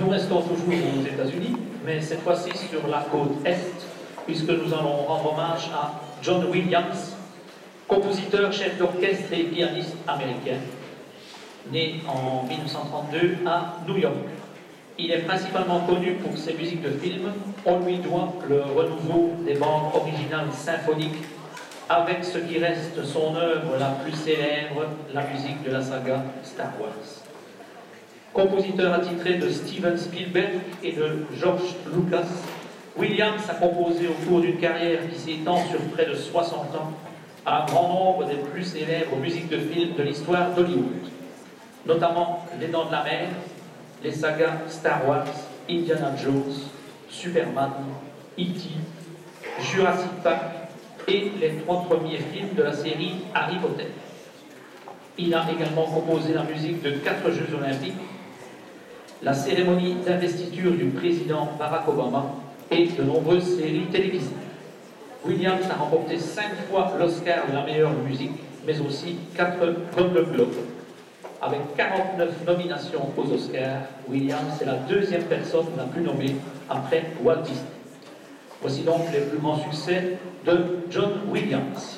Nous restons toujours aux États-Unis, mais cette fois-ci sur la côte Est, puisque nous allons rendre hommage à John Williams, compositeur, chef d'orchestre et pianiste américain, né en 1932 à New York. Il est principalement connu pour ses musiques de film. On lui doit le renouveau des bandes originales symphoniques avec ce qui reste son œuvre la plus célèbre, la musique de la saga Star Wars. Compositeur attitré de Steven Spielberg et de George Lucas, Williams a composé au cours d'une carrière qui s'étend sur près de 60 ans à un grand nombre des plus célèbres musiques de films de l'histoire d'Hollywood, notamment Les Dents de la Mer, les sagas Star Wars, Indiana Jones, Superman, E.T., Jurassic Park et les trois premiers films de la série Harry Potter. Il a également composé la musique de quatre Jeux olympiques, la cérémonie d'investiture du président Barack Obama et de nombreuses séries télévisées. Williams a remporté cinq fois l'Oscar de la meilleure musique, mais aussi quatre Golden Globes. Avec 49 nominations aux Oscars, Williams est la deuxième personne la plus nommée après Walt Disney. Voici donc les plus grands succès de John Williams.